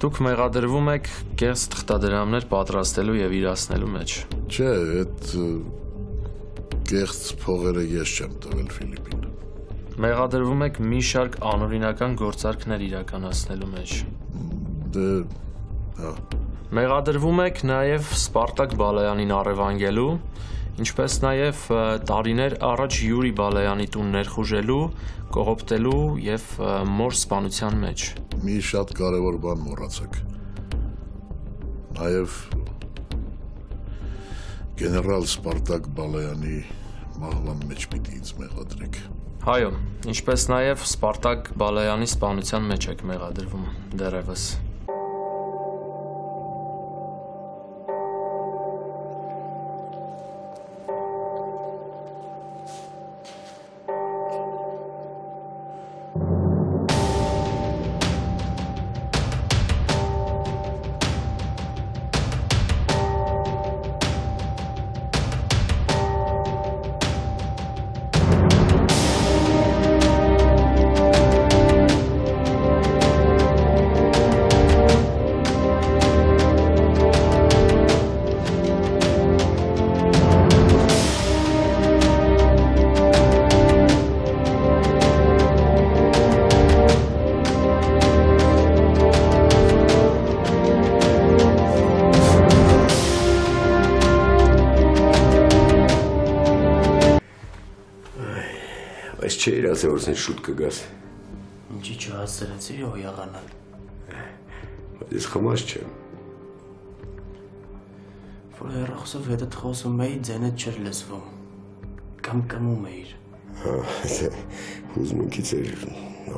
Դուք մեղադրվում եք կեղծ թղթադրամներ պատրաստելու եւ իրացնելու մեջ։ Չէ, այդ կեղծ փողերը ես չեմ տվել Ֆիլիպին։ Մեղադրվում եք մի շարք անօրինական գործարքներ իրականացնելու մեջ։ Դե հա, Մեղադրվում եք նաև Սպարտակ Բալայանին առևանգելու, ինչպես նաև տարիներ առաջ Յուրի Բալայանի տուն ներխուժելու, կողոպտելու եւ մոր սպանության մեջ։ մի շատ կարևոր բան մոռացեք։ Նաև գեներալ Սպարտակ Բալայանի մահվան մեջ պիտի ինձ մեղադրեք։ Հայո, ինչպես նաև Սպարտակ Բալայանի սպանության մեջ եք մեղադրվում դեռևս։ Բայց չէ իրացել որ սենց շուտ կգաս։ Ինչի չհասցրեցի հոյաղանալ։ Բայց ես խմած չեմ։ Որ հեռախոսով հետդ խոսում էի, ձենդ չէր լսվում։ Կամ կմում էիր։ Հա, հուզմունքից էր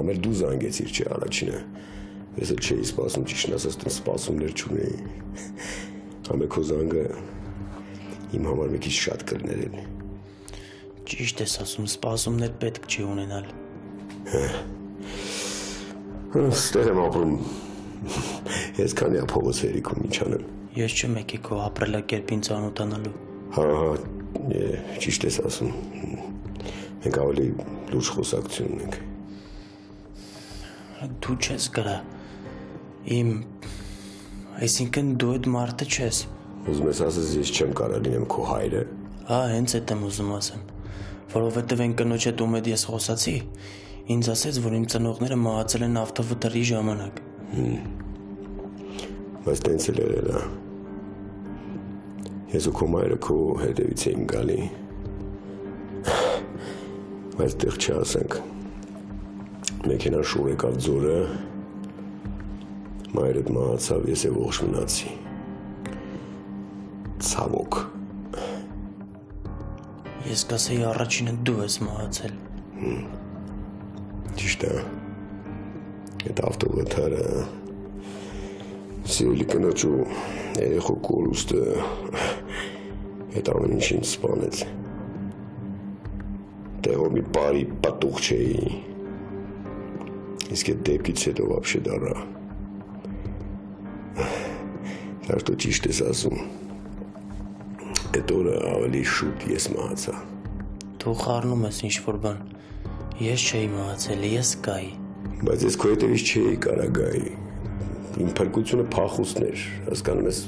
ամեր դու զանգեցիր չէ առաջինը։ Ես էլ չէի սպասում ճիշտն ասած դու սպասումներ չունեի։ Ամե քո զանգը իմ համար մի քիչ շատ կրներ էր։ Ճիշտ ես ասում, սպասումներ պետք չի ունենալ։ Ստեղ եմ ապրում։ Ես քանի է փողոց հերիքում ինչ անեմ։ Ես չեմ եկի քո ապրելակերպին ծանոթանալու։ Հա, հա, ճիշտ ես ասում։ Մենք ավելի լուրջ խոսակցություն ունենք։ Դու չես գրա։ Իմ այսինքն դու այդ մարդը չես։ Ուզում ես ասես ես չեմ կարող լինեմ քո հայրը։ Հա, հենց այդ եմ ուզում ասեմ։ Որովհետև այն կնոջ հետ ում հետ ես խոսացի, ինձ ասեց, որ իմ ծնողները մահացել են ավտովթարի ժամանակ։ Բայց տենց էլ էր դա։ Ես ու քո մայրը քո հետևից էին գալի։ Բայց դեռ չասենք։ Մեքենան շուր եկավ ձորը։ Մայրդ մահացավ, ես էլ ողջ մնացի։ Ցավոք։ Ես կասեի առաջինը դու ես մահացել։ Ճիշտ է։ Այդ ավտովթարը Սիրելի կնոջ ու երեխու կորուստը այդ ամեն ինչին սպանեց։ Տեղով մի բարի պատուղ չէի։ Իսկ այդ դեպքից հետո вообще դարա։ Դարձու ճիշտ ես ասում։ Այդ օրը ավելի շուտ ես մահացա։ Դու խառնում ես ինչ որ բան։ Ես չէի մահացել, ես կայի։ Բայց ես քո հետևից չէի կարա գայի։ Իմ փրկությունը փախուստն էր, հասկանում ես,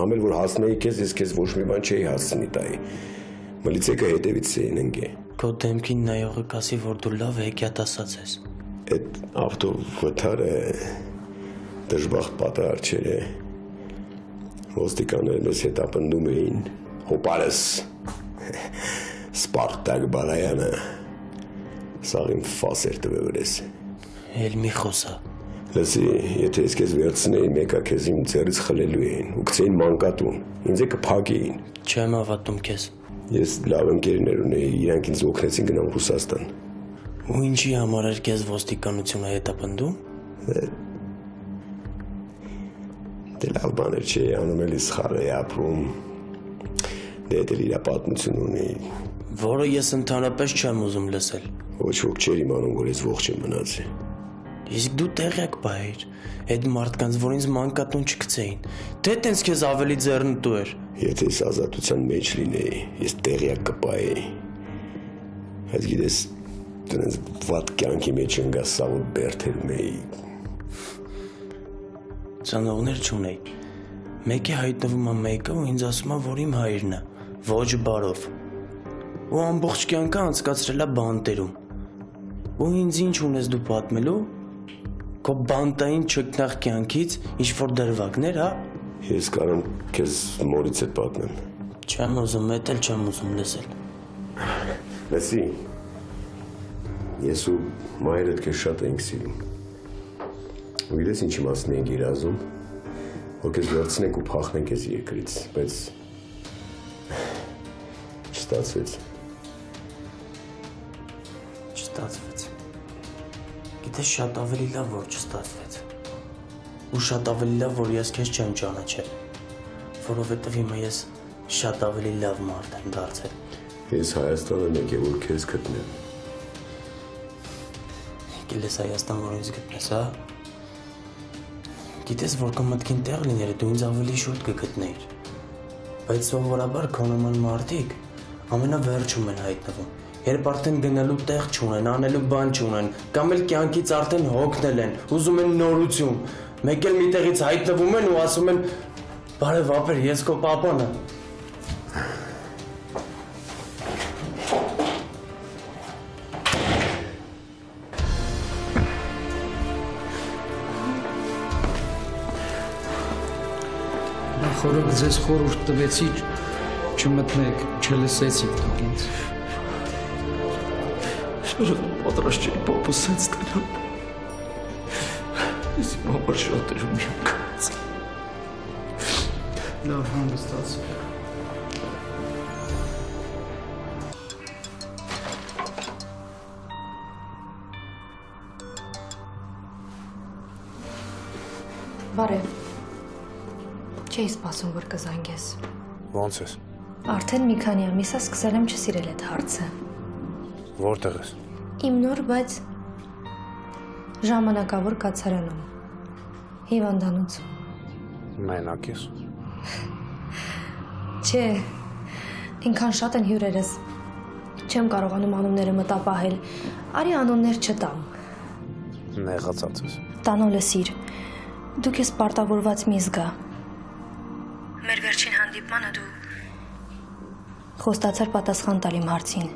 համել որ հասնեի քեզ, ես քեզ ոչ մի բան չէի հասցնի տայի։ Մլիցեկը հետևից էին ընկե։ Քո դեմքին նայողը կասի, որ դու լավ հեքիաթ ասած ես։ Այդ ավտո վթարը դժբախտ պատահար չէր։ է։ Ոստիկանները մեզ հետ ապնդում էին հոպարս Սպարտակ Բարայանը սաղ իմ ֆասեր տվևրես։ Էլ մի խոսա։ Լսի, եթե ես քեզ վերցնեի, մեկը քեզ իմ ձեռից խլելու էին ու գցեին մանկատուն։ Ինձ է կփակեին։ Չեմ հավատում քեզ։ Ես լավ ընկերներ ունեի, իրանք ինձ օգնեցին գնամ Ռուսաստան։ Ու ինչի համար էր քեզ ոստիկանությունը հետապնդում։ Դե լավ բաներ չէ, անում էլի սխալ է ապրում։ Դե դա իր պատմություն ունի։ Որը ես ընդհանրապես չեմ ուզում լսել։ Ոչ ոք չէր իմանում, որ ես ողջ եմ մնացի։ Իսկ դու տեղյակ բայր այդ մարդկանց, որ ինձ մանկատուն չգցեին։ Դե տենց քեզ ավելի ձեռնտու էր։ Եթե ես ազատության մեջ լինեի, ես տեղյակ կպայի։ Բայց գիտես, դրանց վատ կյանքի մեջ ընկա սավոտ բերթերում էի։ Ծնողներ չունեի։ Մեկի հայտնվում է մեկը ու ինձ ասում է, որ իմ հայրն է, ոչ բարով։ Ու ամբողջ կյանքը անցկացրել է բանտերում։ Ու ինձ ինչ ունես դու պատմելու։ Քո բանտային չկնաղ կյանքից ինչ որ դրվագներ, հա։ Ես կարամ քեզ մորից հետ պատմեմ։ Չեմ ուզում, մետ էլ չեմ ուզում լսել։ Լսի։ Ես ու մայրդ քեզ շատ ենք սիրում։ Ու իրես ինչի մասն ենք իրազում, որ քեզ վերցնենք ու փախնենք այս երկրից, բայց չստացվեց։ Չստացվեց։ Գիտես շատ ավելի լավ որ չստացվեց։ Ու շատ ավելի լավ որ ես քեզ չեմ ճանաչել, որովհետև հիմա ես շատ ավելի լավ մարդ եմ դարձել։ Ես Հայաստան եմ եկել, որ քեզ գտնեմ։ Եկել ես Հայաստան, որ ինձ գտնես, հա։ Գիտես որ կա մտքին տեղ լիներ, դու ինձ ավելի շուտ կգտնեիր։ Բայց սովորաբար քո նման մարդիկ ամենավերջում են հայտնվում։ Երբ արդեն գնալու տեղ չունեն, անելու բան չունեն, կամ էլ կյանքից արդեն հոգնել են, ուզում են նորություն, մեկ էլ միտեղից հայտնվում են ու ասում են. «Բարև ապեր, ես քո papan եմ»։ Նախորդ ձեզ խորհուրդ տվեցի չմտնեք, չլսեցիք դուք ինձ։ Շարը պատրաստ չէի պապուս սենց տենալ։ Ես իմ համար շատ էր ու միանգած։ Լավ հանգստացեք։ Բարև։ Չէի սպասում, որ կզանգես։ Ոնց ես։ Արդեն մի քանի ամիս է սկսել եմ չսիրել այդ հարցը։ Որտեղ ես։ Իմ նոր, բայց ժամանակավոր կացարանում։ Հիվանդանոցում։ Մենակ ես։ Չէ։ Ինքան շատ են հյուրերս։ Չեմ կարողանում անունները մտապահել։ Արի անուններ չտամ։ Նեղացած ես։ Տանոլը սիր։ Դուք ես պարտավորված մի զգա։ Մեր վերջին հանդիպմանը դու խոստացար պատասխան տալ իմ հարցին։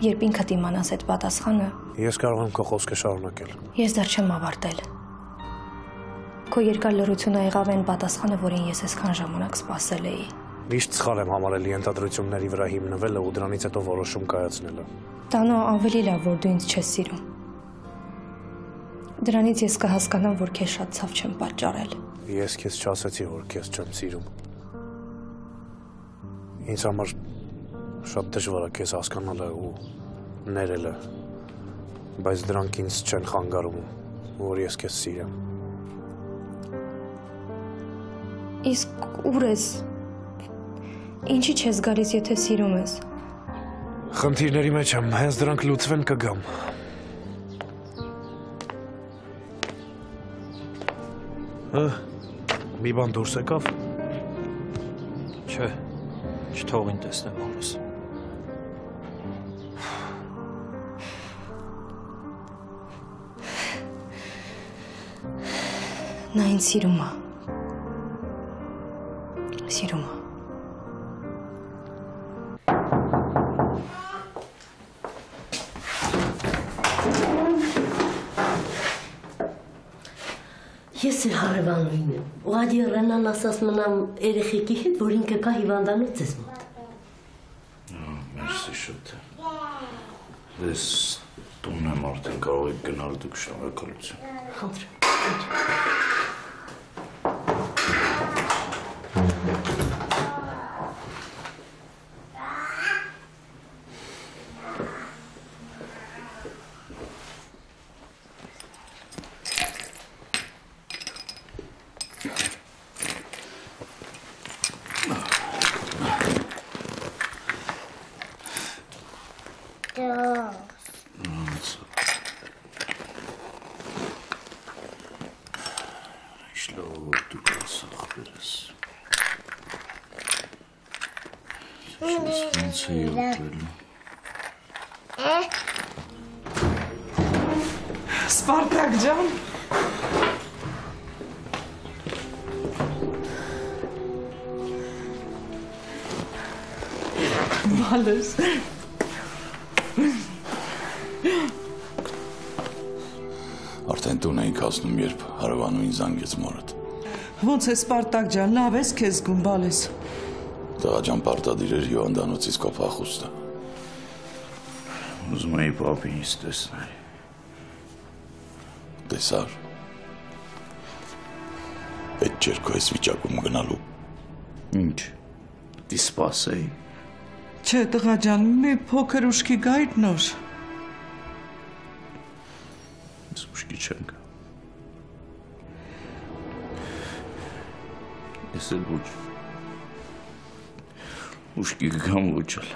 Երբ ինքդ իմանաս այդ պատասխանը, Ես կարող եմ քո խոսքը շարունակել։ ես դեռ չեմ ավարտել։ Քո երկար լրությունը եղավ այն պատասխանը, որին ես այսքան ժամանակ սպասել էի։ Միշտ սխալ եմ համարել ենթադրությունների վրա հիմնվելը ու դրանից հետո որոշում կայացնելը։ Տանո ավելի լավ, որ դու ինձ չես սիրում։ Դրանից ես կհասկանամ, որ քեզ շատ ցավ չեմ պատճառել։ Ես քեզ չասեցի, որ քեզ չեմ սիրում։ Ինձ համար շատ դժվար է քեզ հասկանալը ու ներելը։ Բայց դրանք ինձ չեն խանգարում, որ ես քեզ սիրեմ։ Իսկ ուր ես։ Ինչի չես գալիս, եթե սիրում ես։ Խնդիրների մեջ եմ, հենց դրանք լուծվեն կգամ։ Հա, մի բան դուրս եկավ։ Չէ, չթողին տեսնեմ alles։ Նա ինձ սիրում է։ Հարևանուին եմ։ Ուղղակի Ռենան ասած մնամ երեխեքի հետ, որ ինքը կա հիվանդանոց ես մոտ։ Մերսի շատ։ Ես տունն եմ արդեն կարող եք գնալ դուք շնորհակալություն։ Խնդրեմ։ Ոնց էի ուտելու։ Սպարտակ ջան։ Բալես։ Արդեն տուն էինք հասնում, երբ հարևանուին զանգեց մորդ։ Ոնց է Սպարտակ ջան, լավ ես քեզ զգում, բալես։ Տղաջան պարտադիր էր հիվանդանոցից կոփախուստը։ Ուզում էի պապինից տեսնել։ Տեսար։ Այդ չէր քո այս վիճակում գնալու։ Ինչ։ Դի սպասեի։ Չէ, տղա ջան, մի փոքր ուշքի գայդ նոր։ Ես ուշքի չեմ գա։ Ես էլ ոչ։ Ուշքի գամ ոչ էլ։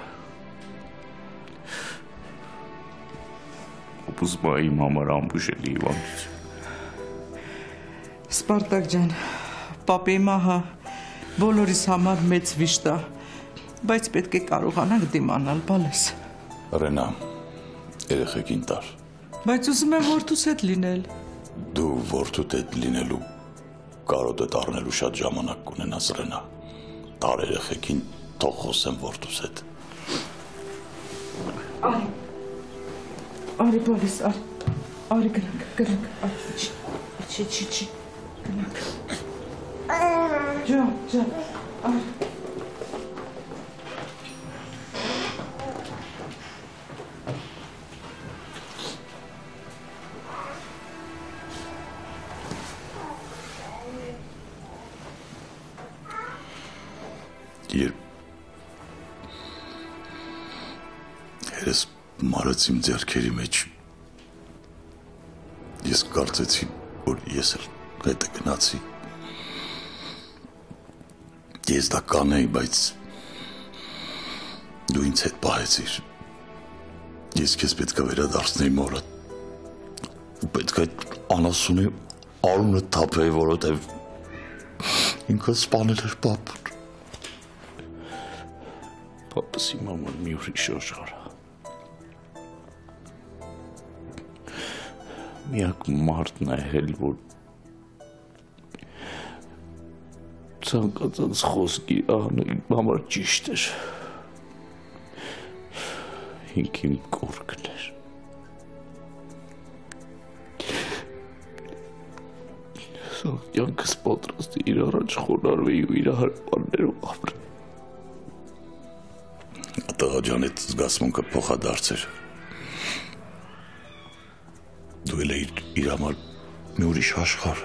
Ուզում եմ իմ համար ամբուշելի հիվանդություն։ Սպարտակ ջան, պապի մահը բոլորիս համար մեծ վիշտ է, բայց պետք է կարողանանք դիմանալ, բալես։ Ռենա, երեխեքին տար։ Բայց ուզում եմ որդուս հետ լինել։ Դու որդուդ հետ լինելու կարոտ հետ առնելու շատ ժամանակ կունենաս Ռենա։ Տար երեխեքին թող խոսեմ որդուս հետ։ Արի։ Արի բալես, արի։ Արի գնանք, գնանք։ Արի, չի, չի, չի, չի։ Գնանք։ Ջան, ջան, արի։ մարած իմ ձեռքերի մեջ ես կարծեցի, որ ես էլ հետը գնացի։ Ես դա կանեի, բայց դու ինձ հետ պահեցիր։ Ես քեզ պետք է վերադարձնեի մորդ։ Ու պետք է անասունի արունը թափեի, որովհետև ինքը սպանել էր պապ։ Պապս իմ համար մի ուրիշ աշխարհ է։ Միակ մարդն է հել, որ ցանկացած խոսքի անը իմ համար ճիշտ էր։ Ինք իմ կորկն էր։ Սողյանքս պատրաստ իր առաջ խոնարհվի ու իր հարպաններով ապրի։ Տղաջան այդ զգացմունքը փոխադարձ էր։ Դու էլ էիր իր համար մի ուրիշ աշխարհ։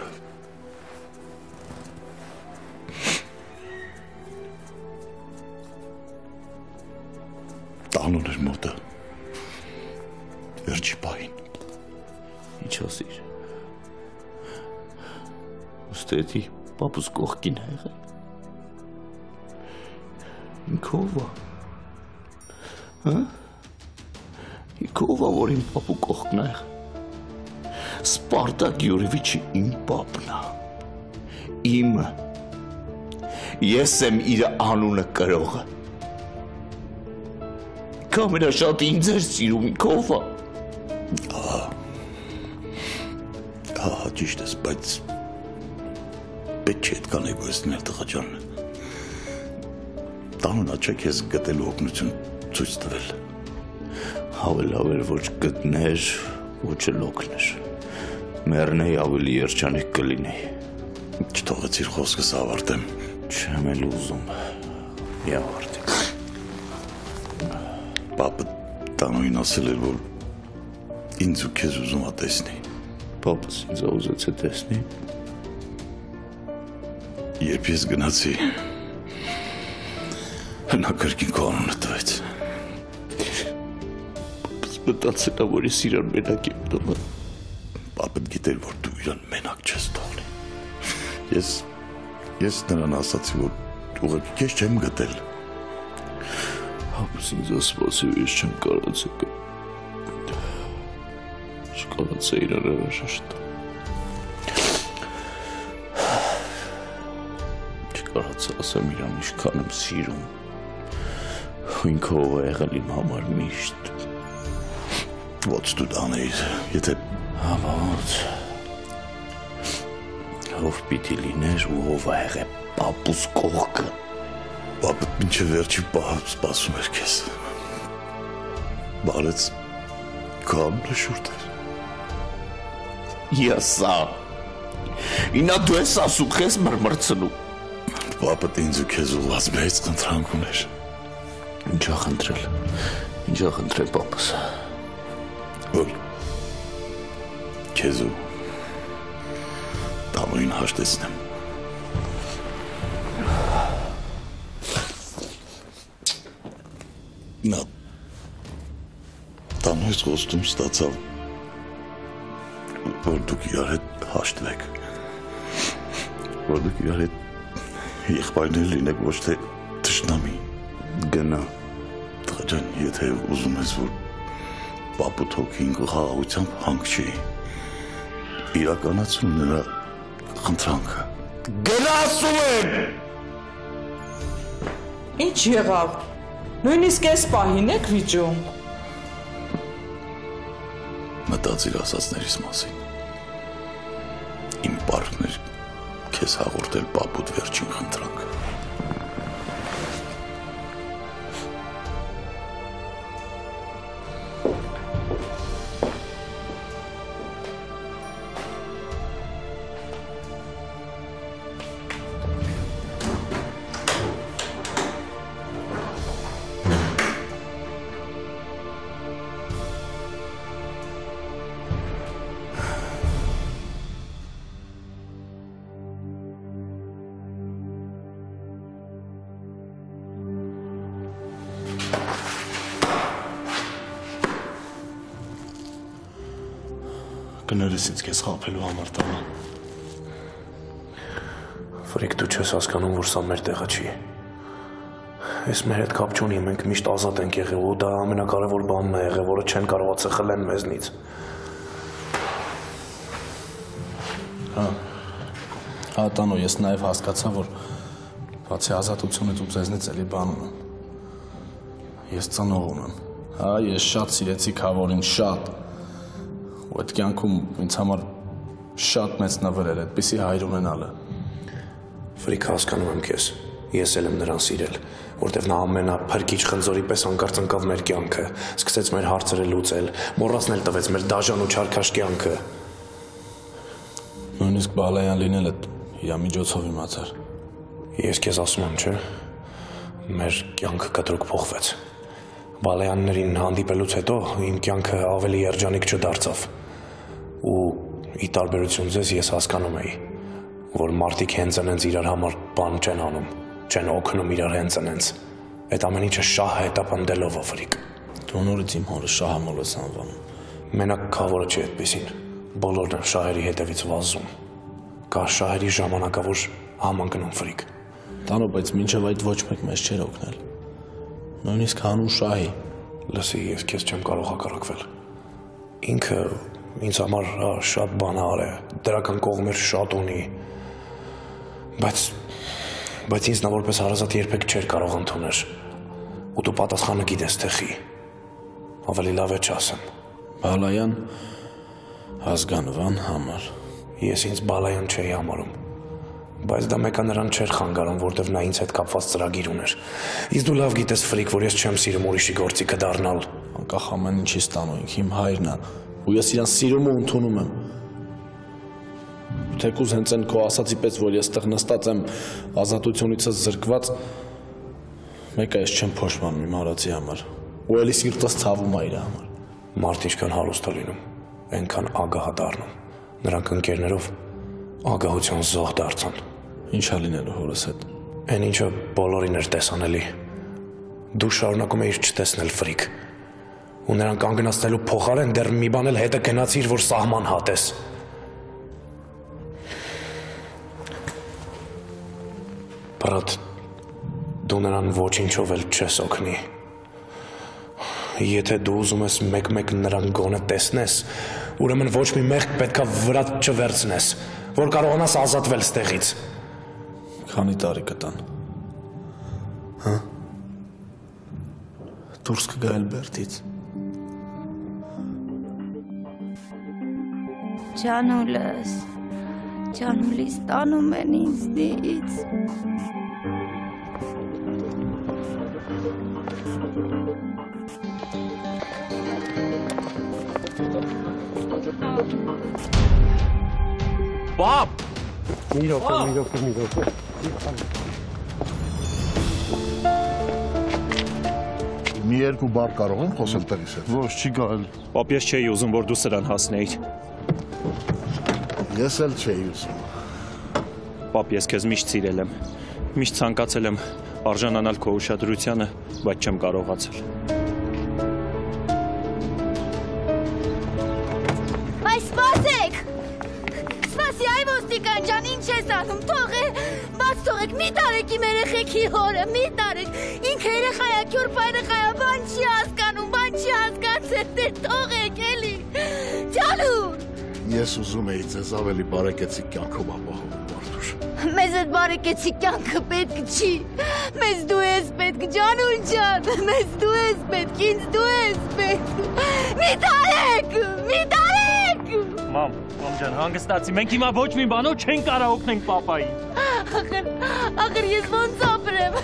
Տանուն էր մոտը։ Վերջի պահին։ Ինչ ասիր։ Ոստեթի պապուս կողքին է եղել։ Ինքով է։ Հա? Ինքով է, որ իմ պապու կողքն է եղել։ Սպարտակ Յուրևիչը իմ պապն է։ Իմը։ Ես եմ իր անունը կրողը։ Կամերաշատ ինձ էր սիրում ինքով է։ Ահա ճիշտ ես, բայց պետք չէ այդքան էգոիստներ տղաջան։ Տանունա չէ քեզ գտելու օգնություն ցույց տվել։ Հավել ավել ոչ գտներ, ոչ էլ օգներ։ Մեռնեի ավելի երջանիկ կլինեի։ Չթողեցիր խոսքս ավարտեմ։ Չեմ էլ ուզում։ Մի ավարտի։ Պապը տանուին ասել էր, որ ինձ ու քեզ ուզում է տեսնի։ Պապս ինձ ուզեց է տեսնի։ Երբ ես գնացի, նա կրկին քո անունը տվեց։ Պապս մտածել է, որ ես իրան մենակ եմ տվել։ Պապը գիտեր, որ դու իրան մենակ չես թողնի։ Ես ես նրան ասացի, որ ուղղակի քեզ չեմ գտել։ Հապս ինձ ասպասի ես չեմ կարացել։ Չկարացա իրան հրաշաշտ։ Չկարացա ասեմ իրան ինչքան եմ սիրում։ Ու ինքով է եղել իմ համար միշտ։ Ոչ դու դանեիր, եթե Հապա ոնց։ Ով պիտի լիներ ու ով ա եղել պապուս կողքը։ Պապը մինչև վերջի պահը սպասում էր քեզ։ Բալեց կամը շուրջ էր։ Եսա։ Ինա դու ես ասում քեզ մրմրցնում։ Պապը ինձ ու քեզ ուղված մեծ խնդրանք ուներ։ Ինչա խնդրել։ Ինչա խնդրել պապս։ Որ քեզ ու տանուին հաշտեցնեմ։ Նա տանուից խոստում ստացավ, որ դուք իրար հետ հաշտվեք, որ դուք իրար հետ եղբայրներ լինեք ոչ թե թշնամի, գնա, տղաջան, եթե ուզում ես, որ պապուտ հոգին խաղաղությամբ հանգչի, իրականացում նրա խնդրանքը։ Գնա ասում եմ։ Ինչ եղավ։ Նույնիսկ այս պահին եք վիճում։ Մտածիր ասածներիս մասին։ Իմ պարկներ քեզ հաղորդել պապուտ վերջին խնդրանքը։ քեզ խափելու համար տանը։ Ֆրիկ դու չես հասկանում, որ սա մեր տեղը չի։ Ես մեր հետ կապ չունի, մենք միշտ ազատ ենք եղել ու դա ամենակարևոր բանն է եղել, որը չեն կարողացել խլեն մեզնից։ Հա։ Հա, տանո, ես նաև հասկացա, որ բացի ազատությունից ու ձեզնից էլի բան ունեմ։ Ես ծնող ունեմ։ Հա, ես շատ սիրեցի Քավորին, շատ։ Ու այդ կյանքում ինձ համար շատ մեծ նվեր էր այդպիսի հայր ունենալը։ Ֆրիկ հասկանում եմ քեզ։ Ես էլ եմ նրան սիրել, որտեվ նա ամենափրկիչ խնձորի պես անկարծ ընկավ մեր կյանքը, սկսեց մեր հարցերը լուծել, մոռացնել տվեց մեր դաժան ու չարքաշ կյանքը։ Նույնիսկ բալայան լինելը իր միջոցով իմացար։ Ես քեզ ասում եմ, չէ՞։ Մեր կյանքը կտրուկ փոխվեց։ Բալայաններին հանդիպելուց հետո իմ կյանքը ավելի երջանիկ չդարձավ։ Ու ի տարբերություն ձեզ ես հասկանում էի, որ մարդիկ հենց այնց իրար համար բան չեն անում, չեն օգնում իրար հենց այնց։ Այդ ամեն ինչը շահ հետապնդելով ովրիկ։ Դու նորից իմ հորը շահամոլ ես անվանում։ Մենակ քավորը չի այդպեսին։ Բոլորն են շահերի հետևից վազում։ Կա շահերի ժամանակավոր համընկնում ֆրիկ։ Տանո, բայց մինչև այդ ոչ մեկ մեզ չէր օգնել։ Նույնիսկ հանու շահի։ Լսի, ես քեզ չեմ կարող հակառակվել։ Ինքը ինձ համար հա, շատ բանալ է, դրական կողմեր շատ ունի։ Բայց բայց ինձ նա որպես հարազատ երբեք չէր կարող ընդունել։ Ու դու պատասխանը գիտես թե խի։ Ավելի լավ է չասեմ։ Բալայան ազգանվան համար։ Ես ինձ բալայան չէի համարում։ Բայց դա մեկը նրան չէր խանգարում, որտեվ նա ինձ հետ կապված ծրագիր ուներ։ Իսկ դու լավ գիտես ֆրիկ, որ ես չեմ սիրում ուրիշի գործիքը դառնալ։ Անկախ ամեն ինչից տանու ինք իմ հայրն է, ու ես իրան սիրում ու ընդունում եմ։ Թեկուզ հենց այն քո ասացի պես, որ ես տեղ նստած եմ ազատությունիցս զրկված, մեկը ես չեմ փոշմանում իմ արածի համար։ Ու էլի սիրտս ցավում է իր համար։ Մարդ ինչքան հարուստ է լինում, այնքան ագահ դառնում։ Նրանք ընկերներով ագահության զոհ դարձան։ Ինչա լինելու հորս հետ։ Այն ինչը բոլորին էր տեսանելի։ Դու շարունակում էիր չտեսնել ֆրիկ։ Ու նրան կանգնացնելու փոխարեն դեռ մի բան էլ հետը գնացիր, որ սահման հատես։ Բրատ, դու նրան ոչինչով էլ չես օգնի։ Եթե դու ուզում ես մեկ-մեկ նրան գոնը տեսնես, ուրեմն ոչ մի մեղք պետքա վրատ չվերցնես, որ կարողանաս ազատվել ստեղից։ Քանի տարի կտան։ Հա։ Դուրս կգա Ալբերտից։ Ջանուլս, ջանուլիս տանում են ինձնից։ Պապ։ Մի րոպե, մի րոպե, մի րոպե։ Մի երկու բառ կարող եմ խոսել տերիս հետ։ Ոչ, չի կարելի։ Պապ, ես չէի ուզում, որ դու սրան հասնեիր։ Ես էլ չէի ուզում։ Պապ, ես քեզ միշտ սիրել եմ։ Միշտ ցանկացել եմ արժանանալ քո ուշադրությանը, բայց չեմ կարողացել։ Այ սպասեք։ Սպասի, այ ոստիկան ջան, ինչ ես անում։ Թող է, բաց թողեք, մի տարեք իմ երեխեքի հորը, մի տարեք։ Ինքը երեխայա, քյուր երեխայա, բան չի հասկանում, բան չի հասկացել, դե թողեք էլի։ Ջալուր։ Ես ուզում էի ձեզ ավելի բարեկեցիկ կյանքով ապահովում, Բարդուշ։ Մեզ այդ բարեկեցի կյանքը պետք չի։ Մեզ դու ես պետք, ջանուն ջան, մեզ դու ես պետք, ինձ դու ես պետք։ Մի տարեք, մի տարեք։ Մամ, մամ ջան, հանգստացի։ Մենք հիմա ոչ մի բանով չենք կարող օգնենք պապային։ Ախր, ախր ես ոնց ապրեմ։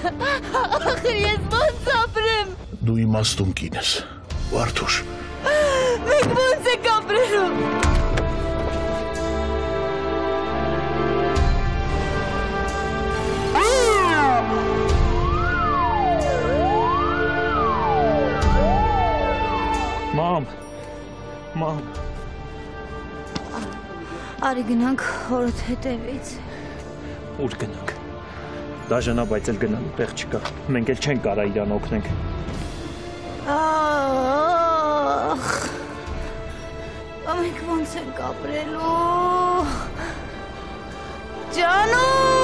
Ախր ես ոնց ապրեմ։ Դու իմաստուն կին ես, Բարդուշ։ Մենք ոնց եք ապրելու։ Մամ։ Արի գնանք հորդ հետևից։ Ուր գնանք։ Դաժանա, բայց էլ գնալու տեղ չկա։ Մենք էլ չենք կարա իրան օգնենք։ Ախ։ Մենք ոնց ենք ապրելու։ Ջանուր։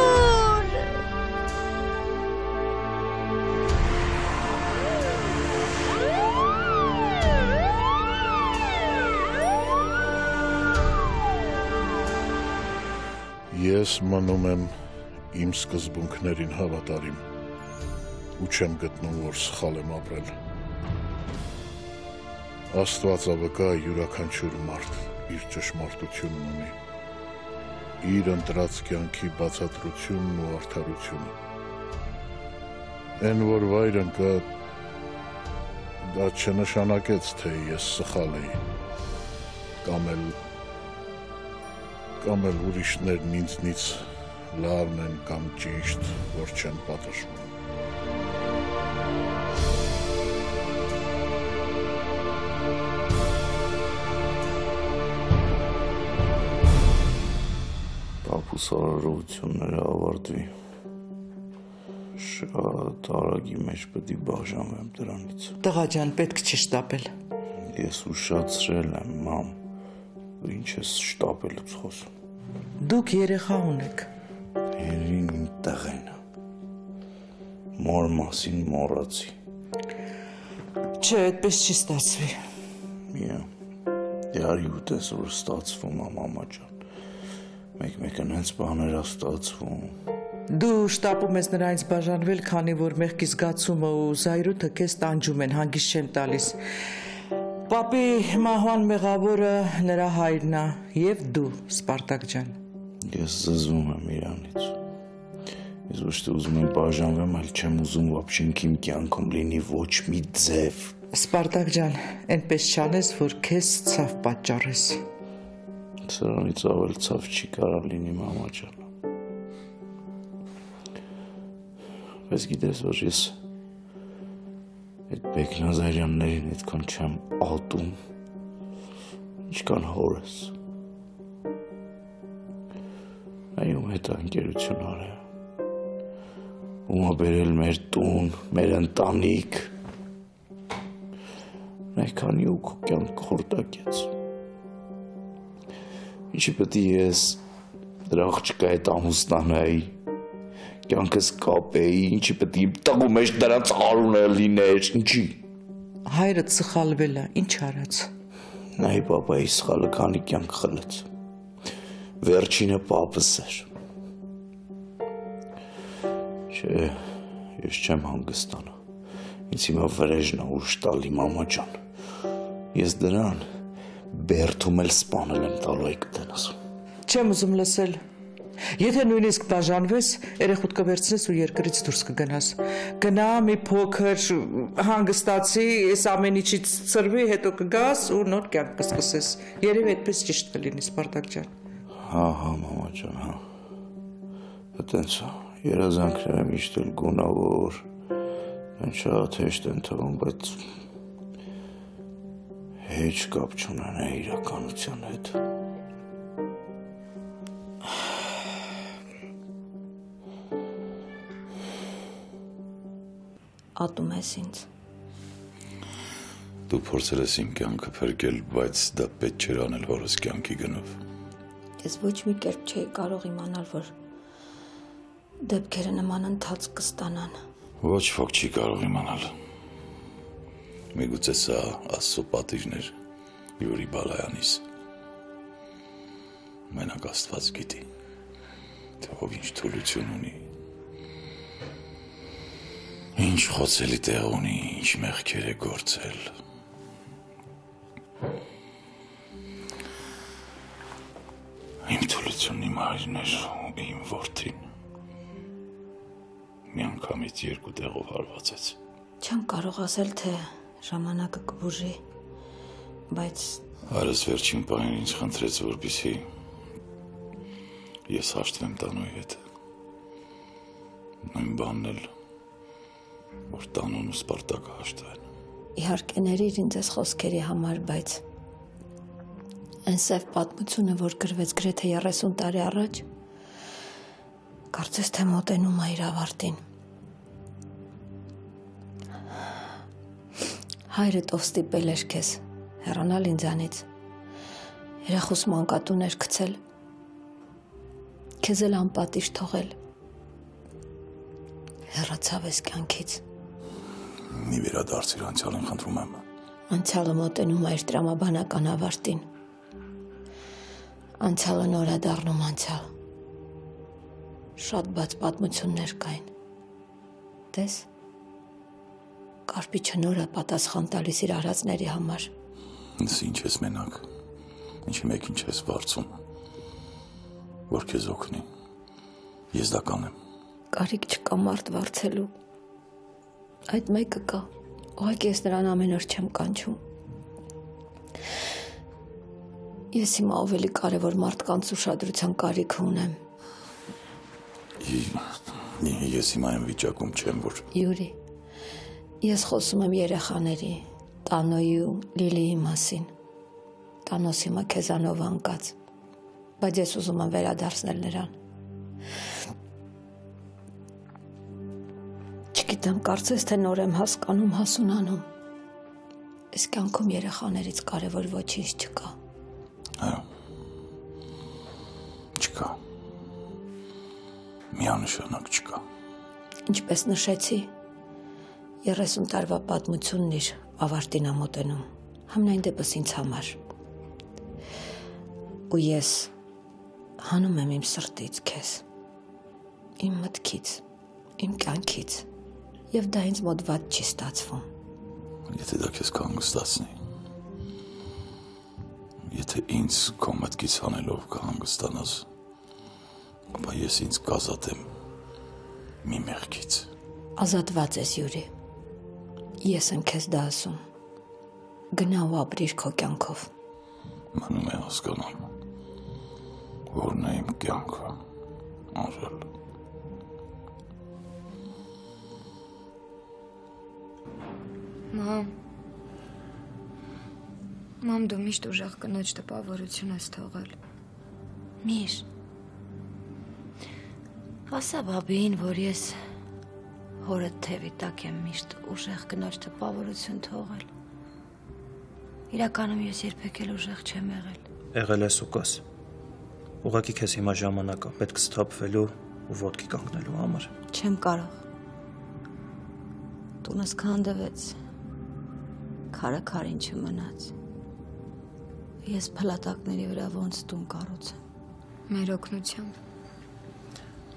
Ես մնում եմ իմ սկզբունքներին հավատարիմ ու չեմ գտնում, որ սխալ եմ ապրել։ Աստվածավկա յուրաքանչյուր մարդ իր ճշմարտությունն ունի։ Իր ընտրած կյանքի բացատրությունն ու արդարությունը։ Այն որ վայր ընկա դա չնշանակեց, թե ես սխալ էի կամ էլ կամ էլ ուրիշներն ինձնից լավն են կամ ճիշտ, որ չեն պատժվում։ Պապուս արարողությունները ավարտվի։ Շատ արագի մեջ պետք է բաժանվեմ դրանից։ Տղա ջան, պետք չի շտապել։ Ես ուշացրել եմ, մամ։ ինչ ես շտապելուց խոսում։ Դուք երեխա ունեք։ Երին իմ տղեն։ Մոր մասին մոռացի։ Չէ, այդպես չի ստացվի։ Միա։ Դարի ուտես որ ստացվում է մամա ջան։ Մեկ-մեկն հենց բաներ է ստացվում։ Դու շտապում ես նրանից բաժանվել, քանի որ մեղքի զգացումը ու զայրույթը քեզ տանջում են, հանգիստ չեն տալիս։ Պապի մահվան մեղավորը նրա հայրն է եւ դու, Սպարտակ ջան։ Ես զզվում եմ իրանից։ Ես ոչ թե ուզում եմ բաժանվեմ, այլ չեմ ուզում ոչինչ իմ կյանքում լինի ոչ մի ձև։ Սպարտակ ջան, այնպես չանես, որ քեզ ցավ պատճառես։ Սրանից ավել ցավ չի կարող լինի, մամա ջան։ Բայց գիտես, որ ես այդ Բեկնազարյաններին այդքան չեմ ատում, ինչքան հորս։ Այո, հետ անկերություն արել։ Ումա բերել մեր տուն, մեր ընտանիք։ Մեկանի ու քո կյանք խորտակեց։ Ինչի պետք է ես դրա աղջկա հետ ամուսնանայի, կյանքս կապեի, ինչի պետք է տղու մեջ դրանց արունը լիներ, ինչի։ Հայրը սխալվել է, ինչ արած։ Նայ պապայի սխալը քանի կյանք խլեց։ Վերջինը պապս էր։ Չէ, ես չեմ հանգստանա։ Ինձ հիմա վրեժն է ուշ տալի մամա ջան։ Ես դրան բերթում էլ սպանել եմ տալու եք դենաս։ Չեմ ուզում լսել։ Եթե նույնիսկ բաժանվես, երեխուդ կվերցնես ու երկրից դուրս կգնաս։ Գնա մի փոքր հանգստացի, այս ամեն ինչից ծրվի, հետո կգաս ու նոր կյանք կսկսես։ Երևի այդպես ճիշտ կլինի, Սպարտակ ջան։ Հա, հա, մամա ջան, հա։ Այտենց երազանքները միշտ էլ գունավոր, են շատ հեշտ են թվում, բայց հեչ կապ չունեն է իրականության հետ։ Ատում ես ինձ։ Դու փորձել ես իմ կյանքը փրկել, բայց դա պետք չէր անել հորս կյանքի գնով։ Ես ոչ մի կերպ չէի կարող իմանալ, որ դեպքերը նման ընթացք կստանան։ Ոչ ոք չի կարող իմանալ։ Միգուցե սա աստծո պատիժներ Յուրի Բալայանիս։ Մենակ Աստված գիտի, թե ով ինչ թուլություն ունի։ Ինչ խոցելի տեղ ունի, ինչ մեղքեր է գործել։ Իմ թուլությունն իմ հայրն էր ու իմ որդին։ Միանգամից երկու տեղով հարվածեց։ Չեմ կարող ասել, թե ժամանակը կբուժի, բայց Արս վերջին պահին ինձ խնդրեց, որպեսի ես հաշտվեմ տանոյի հետ։ Նույն բանն էլ, որ տանուն ու Սպարտակը հաշտվեն։ իհարկե ներիր ինձ այս խոսքերի համար, բայց այն սև պատմությունը, որ գրվեց գրեթե 30 տարի առաջ, կարծես թե մոտենում է իր ավարտին։ Հայրդ ով ստիպել էր քեզ հեռանալ ինձանից։ Երախուս մանկատուներ գցել։ Քեզ էլ անպատիժ թողել։ Հեռացավ ես կյանքից։ Մի վերադարձիր անցյալին խնդրում եմ։ Անցյալը մոտենում է իր տրամաբանական ավարտին։ Անցյալը նորա դառնում անցյալ։ Շատ բաց պատմություններ կային։ Տես։ Կարպիչը նորը պատասխան տալիս իր արածների համար։ Ինձ ինչ ես մենակ։ Ինչի մեկին չես վարձում։ Որ քեզ օգնի։ Ես դա կանեմ։ Կարիք չկա մարդ վարձելու։ Այդ մեկը կա։ Ուղղակի ես նրան ամեն օր չեմ կանչում։ Ես հիմա ավելի կարևոր մարդկանց ուշադրության կարիք ունեմ։ Ես հիմա այն վիճակում չեմ, որ Յուրի, ես խոսում եմ երեխաների, Տանոյի ու Լիլիի մասին։ Տանոս հիմա քեզանով անկած, բայց ես ուզում եմ վերադարձնել նրան։ Չգիտեմ, կարծես թե նոր եմ հասկանում, հասունանում։ Այս կյանքում երեխաներից կարևոր ոչինչ չկա։ այո։ Չկա։ Միանշանակ չկա։ Ինչպես նշեցի, 30 տարվա պատմությունն իր ավարտին է մոտենում, համնայն դեպս ինձ համար։ Ու ես հանում եմ իմ սրտից քեզ, իմ մտքից, իմ կյանքից, եւ դա ինձ մոտ ված չի ստացվում։ Եթե դա քեզ կհանգստացնի։ Եթե ինձ քո մտքից հանելով կհանգստանաս, ապա ես ինձ կազատեմ մի մեղքից։ Ազատված ես Յուրի։ Ես եմ քեզ դա ասում։ Գնա ու ապրիր քո կյանքով։ Մնում է հասկանալ, որն է իմ կյանքը, անժել։ Մամ։ Մամ, դու միշտ ուժեղ կնոջ տպավորություն ես թողել։ Միշ։ Ասա բաբին, որ ես հորը թևի տակ եմ միշտ ուժեղ կնոջ տպավորություն թողել։ Իրականում ես երբեք էլ ուժեղ չեմ եղել։ Եղել ես ուկաս։ Ուղղակի քեզ հիմա ժամանակ է պետք սթափվելու ու ոդկի կանգնելու համար։ Չեմ կարող։ Տունս քանդվեց։ Քարը քարին չմնաց։ Ես փլատակների վրա ոնց տուն կառուցեմ։ Մեր օգնությամբ։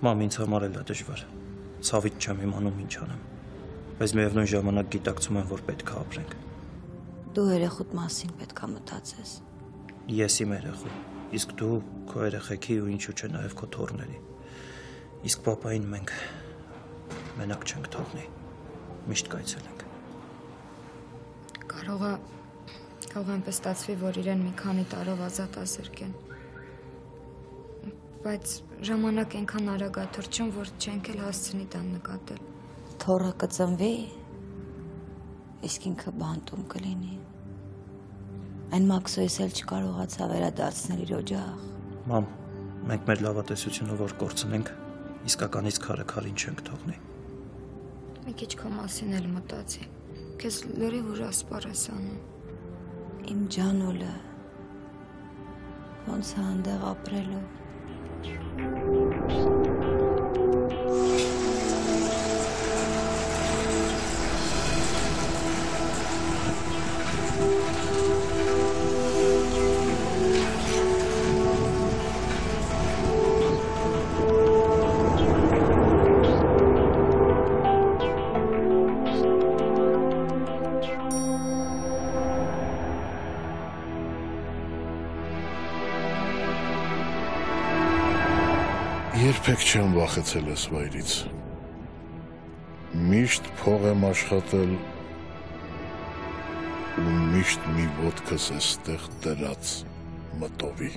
Մամ ինձ համար էլ է դժվար։ Ցավից չեմ իմանում ինչ անեմ։ Բայց միևնույն ժամանակ գիտակցում եմ, որ պետք է ապրենք։ Դու երեխուդ մասին պետքա մտածես։ Ես իմ երեխու, Իսկ դու քո երեխեքի ու ինչու՞ չէ նաև քո թորների։ Իսկ papayin մենք մենակ չենք թողնի։ Միշտ կայցելենք։ Կարող է կարող այնպես ստացվի, որ իրեն մի քանի տարով ազատ ազրկեն։ Բայց ժամանակ այնքան արագ է թռչում, որ չենք էլ հասցնի տան նկատել։ Թորը կծնվի, իսկ ինքը բանտում կլինի։ Այն Մաքսոյս էլ չկարողացա վերադարձնել իր օջախ։ Մամ, մենք մեր լավատեսությունը որ կորցնենք, իսկականից քարը քարին չենք թողնի։ Մի քիչ քո մասին էլ մտածի։ Քեզ լրիվ ուրասպար ես անում։ Իմ ջանոլը ոնց է անդեղ ապրելով։ վախեցել այս վայրից։ Միշտ փող եմ աշխատել ու միշտ մի ոտքս էստեղ դրած մտովի։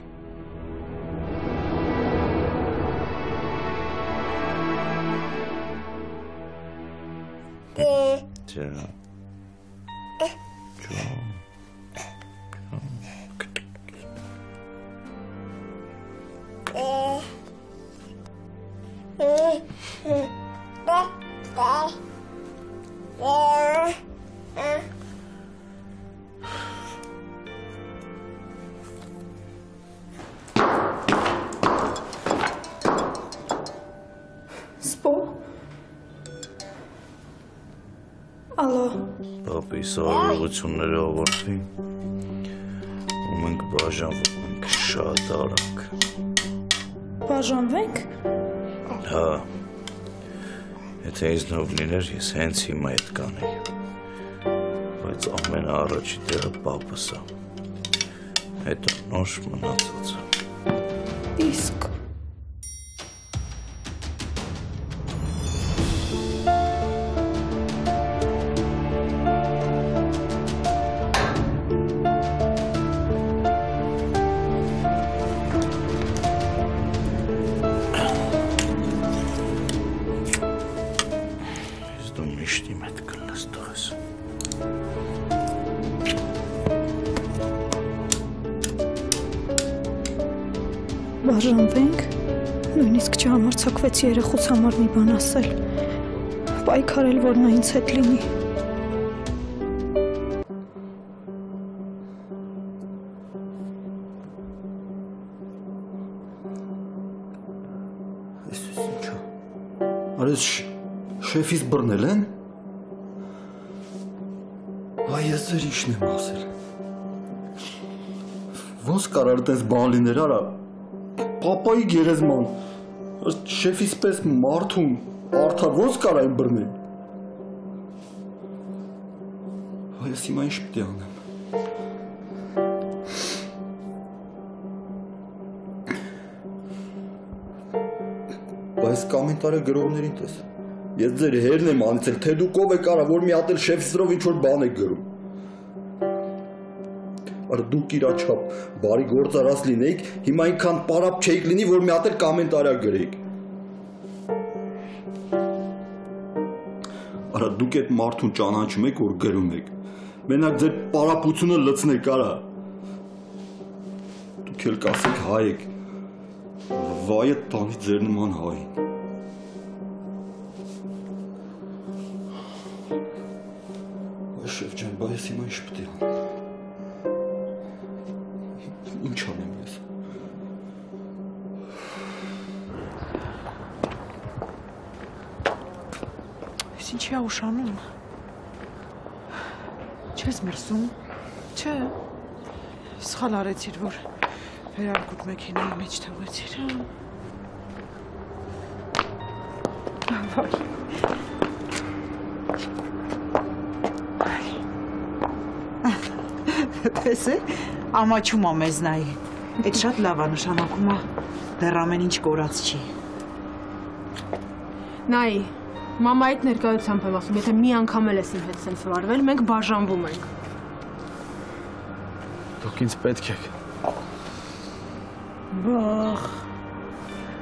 Ջան։ սարողությունները ավարտվի։ Ու մենք բաժանվում ենք շատ արագ։ Բաժանվենք։ Հա։ Եթե ինձ նով լիներ, ես հենց հիմա այդ կանեի։ Բայց ամենաառաջի տեղը պապս է։ Հետո նոր մնացածը։ Իսկ բաժանվենք։ Նույնիսկ չհամարցակվեցի երեխուց համար մի բան ասել։ Պայքարել, որ նա ինձ հետ լինի։ Այսպես ինչա։ Արես շեֆից բռնել են։ Այ ես ձեր ինչն եմ ասել։ Ոնց կարար տես բան լիներ, արա։ Պապայի գերեզման։ Ըստ շեֆից պես մարդուն արդա ոնց կարա այն բռնել։ ես հիմա ինչ պետք է անեմ։ Բայց կոմենտարը գրողներին տես։ Ես ձեր հերն եմ անցել, թե դուք ով եք արա, որ մի հատ էլ շեֆսրով ինչ որ բան եք գրում։ Արա դուք իրա չափ բարի գործարած լինեիք, հիմա այնքան պարապ չէիք լինի, որ մի հատ էլ կոմենտարը գրեիք։ Արա դուք այդ մարդուն ճանաչում եք, որ գրում եք։ Մենակ ձեր պարապությունը լցնեք, արա։ Դուք էլ կասեք հայ եք։ Վայը տանի ձեր նման հային։ Այ շեֆ ջան, բա ես հիմա ինչ պետք է անեմ։ ինչի ա ուշանում։ Չես մրսում։ Չէ։ Սխալ արեցիր, որ վերարկուտ մեքենայի մեջ թողեցիր։ Վայ։ Պես է, ամաչում ա մեզ նայի։ Այդ շատ լավ է նշանակում է դեռ ամեն ինչ կորած չի։ Նայի, մամայիդ ներկայությամբ եմ ասում, եթե մի անգամ էլ ես իմ հետ սենց վարվել, մենք բաժանվում ենք։ Դուք ինձ պետք եք։ Վախ։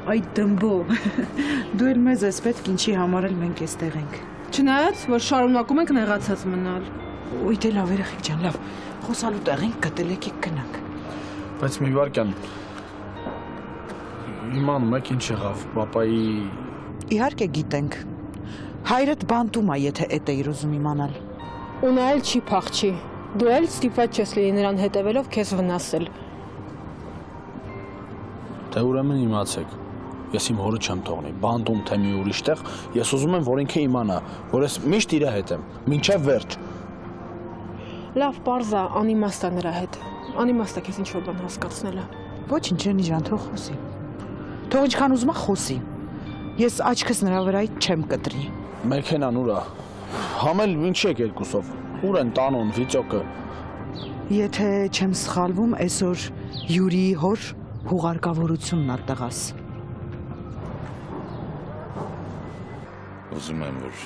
Այ դմբո։ Դու էլ մեզ ես պետք, ինչի համար էլ մենք էստեղ ենք։ Չնայած, որ շարունակում ենք նեղացած մնալ։ Ոյ դե լավ երեխեք ջան, լավ։ Խոսալու տեղ ենք, գտել եք եք գնանք։ Բայց մի վարքան։ Իմանում եք ինչ եղավ, papayi Իհարկե գիտենք։ Հայրդ բանտում է, եթե էդ էիր ուզում իմանալ։ Ու նա էլ չի փախչի։ Դու էլ ստիպված չես լինի նրան հետևելով քեզ վնասել։ Թե ուրեմն իմացեք։ Ես իմ հորը չեմ թողնի, բանտում թե մի ուրիշ տեղ, ես ուզում եմ, որ ինքը իմանա, որ ես միշտ իր հետ եմ, մինչև վերջ։ Լավ, parza, անիմաստ է նրա հետ։ Անիմաստ է քեզ ինչ որ բան հասկացնելը։ Ոչինչ, Ջենի ջան, թող խոսի։ Թող ինչքան ուզում է խոսի։ Ես աչքս նրա վրայից չեմ կտրի։ Մեքենան ուրա։ Համել ինչ եք երկուսով։ Ուր են տանոն, վիճոկը։ Եթե չեմ սխալվում, այսօր Յուրիի հոր հուղարկավորությունն է տղաս։ Ուզում եմ, որ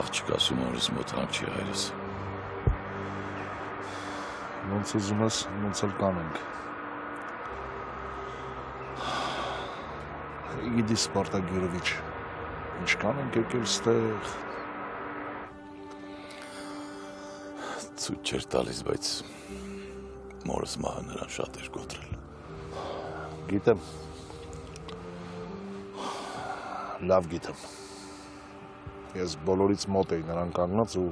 աղջիկաս ու մորս մոտ հանգչի հայրս։ Ոնց ուզում ես, ոնց էլ կանենք։ Գիտի Սպարտակ Գյուրովիչ, ինչքան ենք եկել ստեղ։ Ցույց չէր տալիս, բայց մորս մահը նրան շատ էր կոտրել։ Գիտեմ։ Լավ գիտեմ։ Ես բոլորից մոտ էի նրան կանգնած ու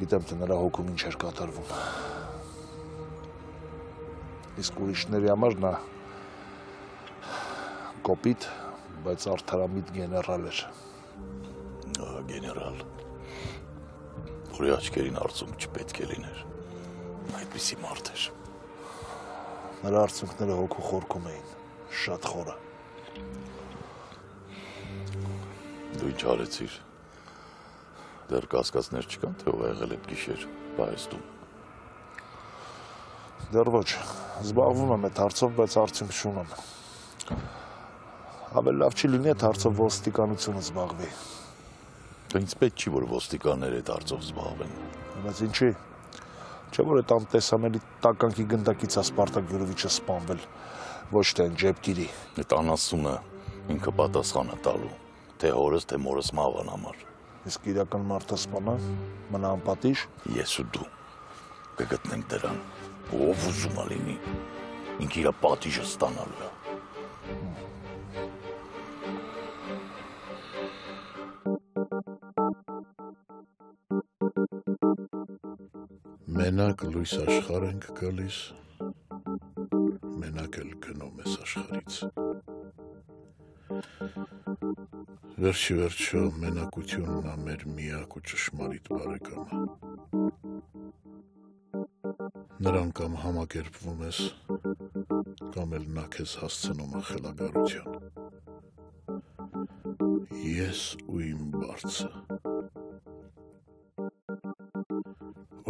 գիտեմ, թե նրա հոգում ինչ էր կատարվում։ Իսկ ուրիշների համար նա կոպիտ, բայց արդարամիտ գեներալ էր։ գեներալ։ Որի աչքերին արցունք չպետք է լիներ։ Այդպիսի մարդ էր։ Նրա արցունքները հոգու խորքում էին, շատ խորը։ Դու ինչ արեցիր։ Դեռ կասկածներ չկան, թե ով եղել այդ գիշեր պահեստում։ Դեռ ոչ, զբաղվում եմ այդ հարցով, բայց արդյունք չունեմ։ Ավելի լավ չի լինի այդ հարցով ոստիկանությունը զբաղվի։ Դա ինձ պետք չի, որ ոստիկանները այդ հարցով զբաղվեն։ Բայց ինչի։ Չէ՞ որ այդ անտեսանելի տականքի գնդակից է Սպարտակ Գյուրովիչը սպանվել, ոչ թե այն ջեպտիրի։ Այդ անասունը ինքը պատասխանը տալու, թե հորս, թե մորս մավան համար։ Իսկ իրական մարդը սպանա, մնա անպատիժ։ Ես ու դու կգտնենք դրան։ Ով ուզում է լինի։ Ինքը իր պատիժը ստանալու է։ Մենակ լույս աշխարհ ենք գալիս, մենակ էլ գնում ես աշխարից։ Վերջի վերջո մենակությունն է մեր միակ ու ճշմարիտ բարեկամը։ Նրան կամ համակերպվում ես, կամ էլ նա քեզ հասցնում է խելագարության։ Ես ու իմ բարձը։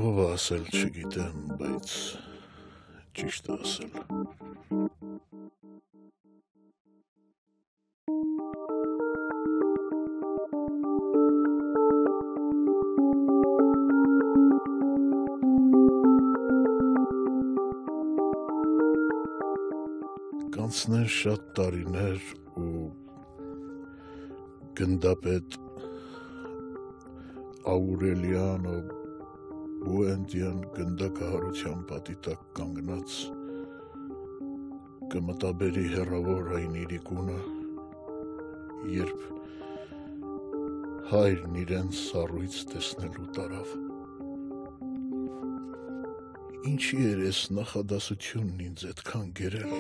Ով ասել չգիտեմ, բայց ճիշտ ասել։ Կանցնեն շատ տարիներ ու գնդապետ Աուրելիանո Բուենտյան գնդակահարության պատի տակ կանգնած կմտաբերի հերավոր այն իրիկունը, երբ հայրն իրեն սառույց տեսնելու տարավ։ Ինչի էր ես նախադասությունն ինձ այդքան գերել։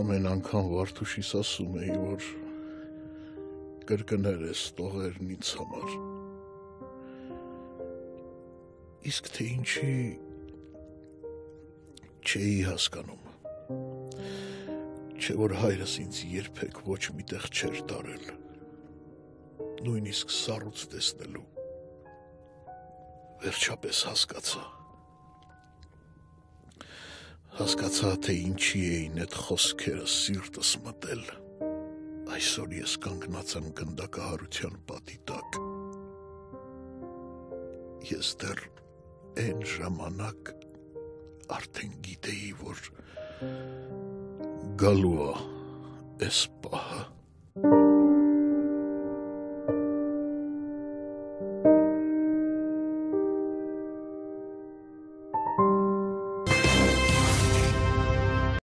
Ամեն անգամ Վարդուշիս ասում էի, որ կրկներ ես տողերն ինձ համար։ Իսկ թե ինչի չէի հասկանում։ Չէ որ հայրս ինձ երբեք ոչ միտեղ չէր տարել։ Նույնիսկ սառուց տեսնելու։ Վերջապես հասկացա։ հասկացա, թե ինչի էին այդ խոսքերը սիրտս մտել։ Այսօր ես կանգնած եմ գնդակահարության պատի տակ։ Ես դեռ այն ժամանակ արդեն գիտեի, որ գալու է այս պահը։